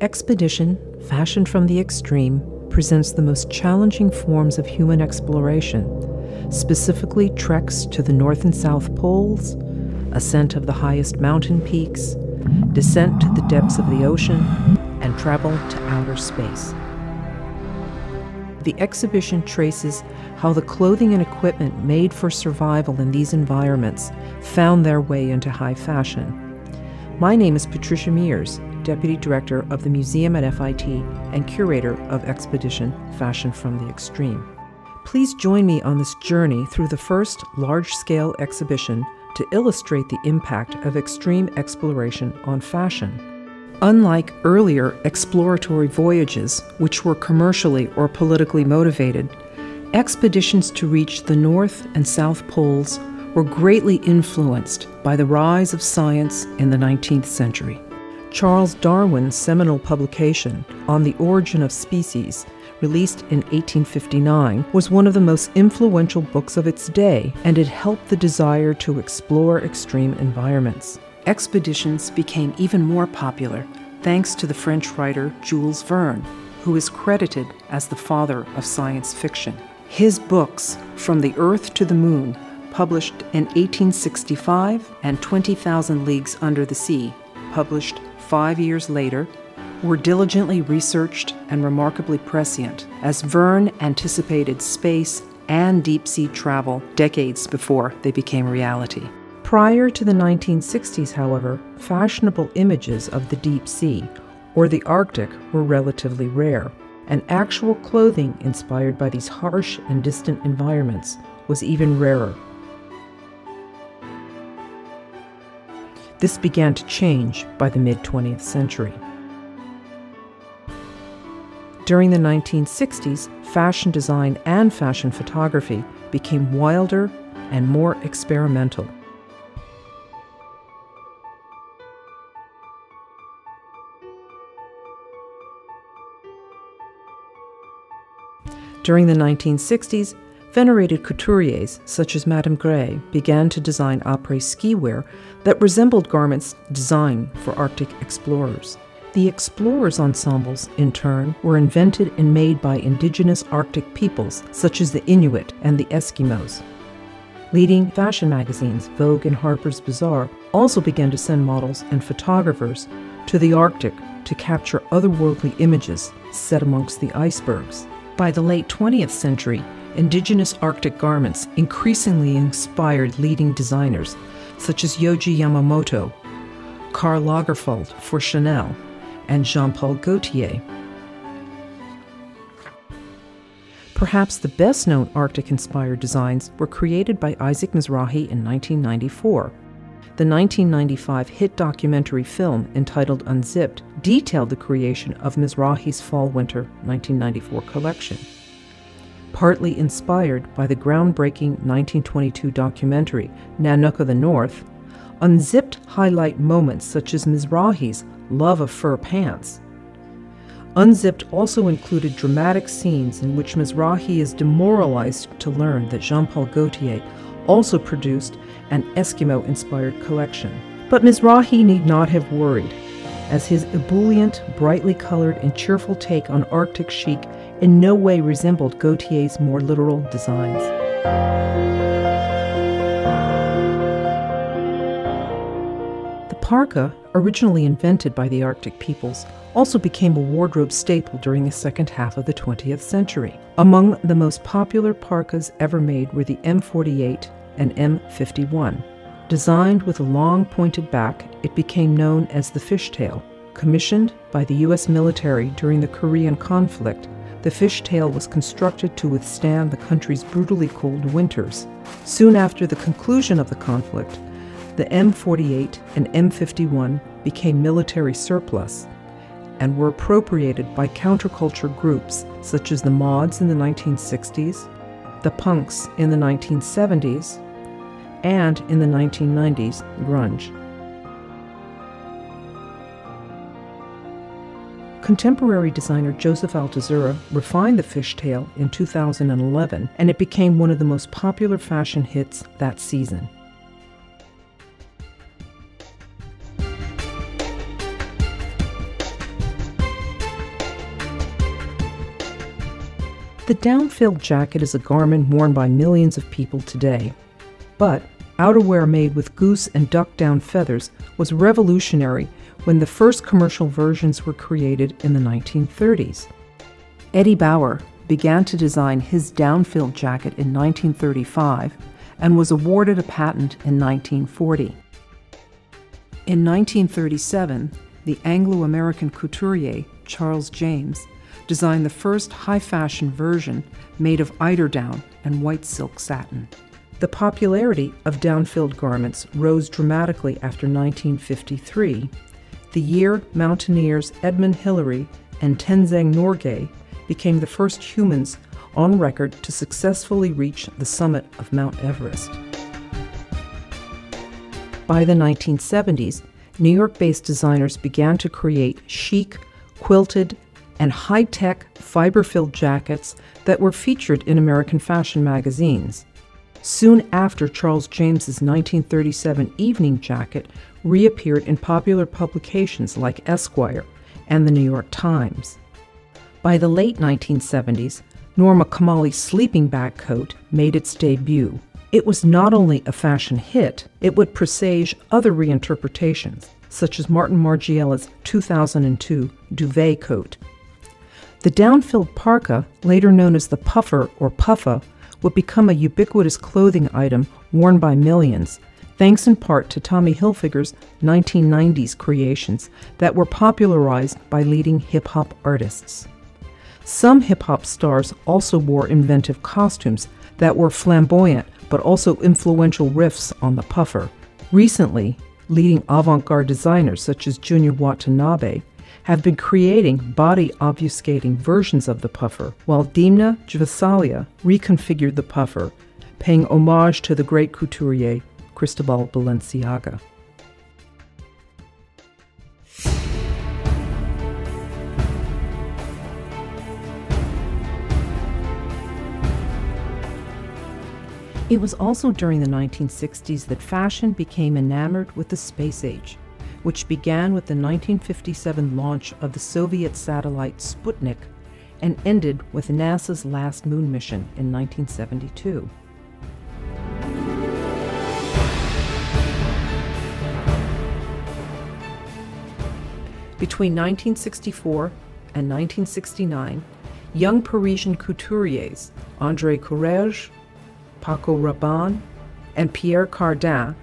Expedition, Fashion from the Extreme, presents the most challenging forms of human exploration, specifically treks to the North and South Poles, ascent of the highest mountain peaks, descent to the depths of the ocean, and travel to outer space. The exhibition traces how the clothing and equipment made for survival in these environments found their way into high fashion. My name is Patricia Mears, Deputy Director of the Museum at FIT and Curator of Expedition Fashion from the Extreme. Please join me on this journey through the first large scale exhibition to illustrate the impact of extreme exploration on fashion. Unlike earlier exploratory voyages, which were commercially or politically motivated, expeditions to reach the North and South Poles were greatly influenced by the rise of science in the 19th century. Charles Darwin's seminal publication, On the Origin of Species, released in 1859, was one of the most influential books of its day, and it helped the desire to explore extreme environments expeditions became even more popular thanks to the French writer Jules Verne, who is credited as the father of science fiction. His books, From the Earth to the Moon, published in 1865, and 20,000 Leagues Under the Sea, published five years later, were diligently researched and remarkably prescient, as Verne anticipated space and deep sea travel decades before they became reality. Prior to the 1960s, however, fashionable images of the deep sea or the Arctic were relatively rare, and actual clothing inspired by these harsh and distant environments was even rarer. This began to change by the mid 20th century. During the 1960s, fashion design and fashion photography became wilder and more experimental. During the 1960s, venerated couturiers such as Madame Grès began to design après ski wear that resembled garments designed for Arctic explorers. The explorers' ensembles, in turn, were invented and made by indigenous Arctic peoples such as the Inuit and the Eskimos. Leading fashion magazines, Vogue and Harper's Bazaar, also began to send models and photographers to the Arctic to capture otherworldly images set amongst the icebergs. By the late 20th century, indigenous Arctic garments increasingly inspired leading designers such as Yohji Yamamoto, Karl Lagerfeld for Chanel, and Jean Paul Gaultier. Perhaps the best known Arctic inspired designs were created by Isaac Mizrahi in 1994. The 1995 hit documentary film entitled Unzipped detailed the creation of Mizrahi's Fall Winter 1994 collection. Partly inspired by the groundbreaking 1922 documentary Nanook of the North, Unzipped highlight moments such as Mizrahi's love of fur pants. Unzipped also included dramatic scenes in which Mizrahi is demoralized to learn that Jean Paul Gaultier also produced an Eskimo inspired collection. But Mizrahi need not have worried, as his ebullient, brightly colored, and cheerful take on Arctic chic in no way resembled Gaultier's more literal designs. The parka, originally invented by the Arctic peoples, also became a wardrobe staple during the second half of the 20th century. Among the most popular parkas ever made were the M48 and M51. Designed with a long pointed back, it became known as the fishtail. Commissioned by the U.S. military during the Korean conflict, the fishtail was constructed to withstand the country's brutally cold winters. Soon after the conclusion of the conflict, the M48 and M51 became military surplus and were appropriated by counterculture groups such as the Mods in the 1960s, the Punks in the 1970s, and in the 1990s, grunge. Contemporary designer Joseph Altuzarra refined the fishtail in 2011, and it became one of the most popular fashion hits that season. The down-filled jacket is a garment worn by millions of people today, but outerwear made with goose and duck down feathers was revolutionary when the first commercial versions were created in the 1930s. Eddie Bauer began to design his down-filled jacket in 1935 and was awarded a patent in 1940. In 1937, the Anglo American couturier Charles James designed the first high fashion version made of eiderdown and white silk satin. The popularity of down filled garments rose dramatically after 1953, the year mountaineers Edmund Hillary and Tenzing Norgay became the first humans on record to successfully reach the summit of Mount Everest. By the 1970s, New York based designers began to create chic, quilted, and high tech fiber filled jackets that were featured in American fashion magazines. Soon after, Charles James's 1937 evening jacket reappeared in popular publications like Esquire and the New York Times. By the late 1970s, Norma Kamali's sleeping bag coat made its debut. It was not only a fashion hit, it would presage other reinterpretations, such as Martin Margiela's 2002 duvet coat. The down-filled parka, later known as the puffer or puffa, would become a ubiquitous clothing item worn by millions, thanks in part to Tommy Hilfiger's 1990s creations that were popularized by leading hip hop artists. Some hip hop stars also wore inventive costumes that were flamboyant but also influential riffs on the puffer. Recently, leading avant garde designers such as Junya Watanabe have been creating body obfuscating versions of the puffer, while Demna Gvasalia reconfigured the puffer, paying homage to the great couturier Cristobal Balenciaga. It was also during the 1960s that fashion became enamored with the space age which began with the 1957 launch of the Soviet satellite Sputnik and ended with NASA's last moon mission in 1972. Between 1964 and 1969, young Parisian couturiers André Courrèges, Paco Rabanne, and Pierre Cardin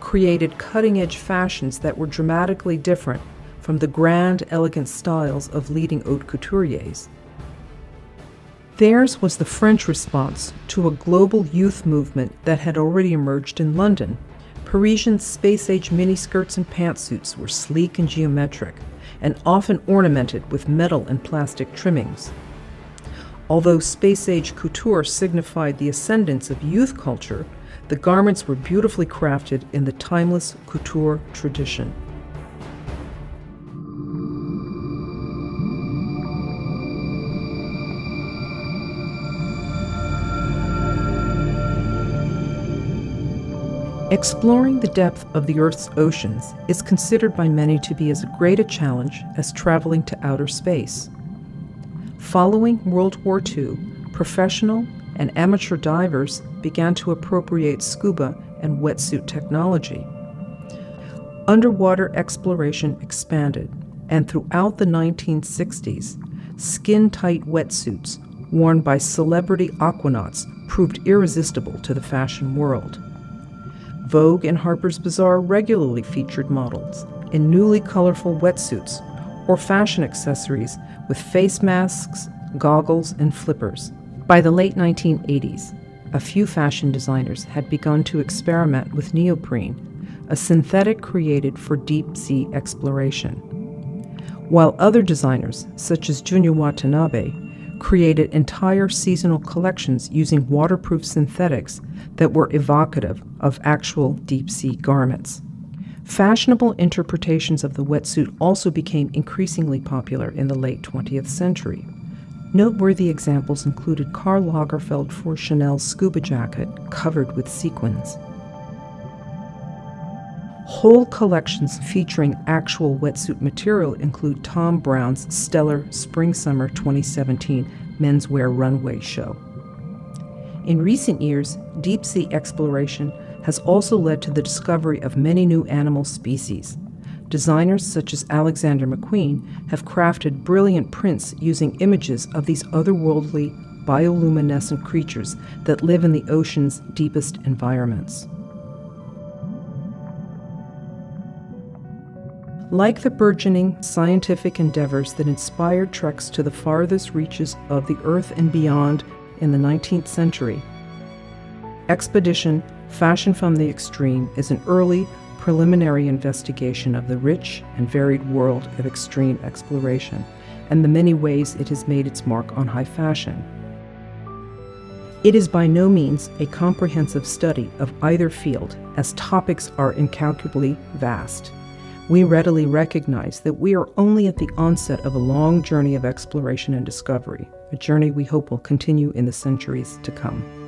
created cutting edge fashions that were dramatically different from the grand, elegant styles of leading haute couturiers. Theirs was the French response to a global youth movement that had already emerged in London. Parisian space age miniskirts and pantsuits were sleek and geometric, and often ornamented with metal and plastic trimmings. Although space age couture signified the ascendance of youth culture, the garments were beautifully crafted in the timeless couture tradition. Exploring the depth of the Earth's oceans is considered by many to be as great a challenge as traveling to outer space. Following World War II, professional and amateur divers began to appropriate scuba and wetsuit technology. Underwater exploration expanded, and throughout the 1960s, skin tight wetsuits worn by celebrity aquanauts proved irresistible to the fashion world. Vogue and Harper's Bazaar regularly featured models in newly colorful wetsuits or fashion accessories with face masks, goggles, and flippers. By the late 1980s, a few fashion designers had begun to experiment with neoprene, a synthetic created for deep sea exploration. While other designers, such as Junya Watanabe, created entire seasonal collections using waterproof synthetics that were evocative of actual deep sea garments. Fashionable interpretations of the wetsuit also became increasingly popular in the late 20th century. Noteworthy examples included Karl Lagerfeld for Chanel's scuba jacket covered with sequins. Whole collections featuring actual wetsuit material include Thom Browne's stellar Spring Summer 2017 menswear runway show. In recent years, deep sea exploration has also led to the discovery of many new animal species. Designers such as Alexander McQueen have crafted brilliant prints using images of these otherworldly, bioluminescent creatures that live in the ocean's deepest environments. Like the burgeoning scientific endeavors that inspired treks to the farthest reaches of the Earth and beyond in the 19th century, Expedition Fashion from the Extreme is an early, preliminary investigation of the rich and varied world of extreme exploration and the many ways it has made its mark on high fashion. It is by no means a comprehensive study of either field, as topics are incalculably vast we readily recognize that we are only at the onset of a long journey of exploration and discovery, a journey we hope will continue in the centuries to come.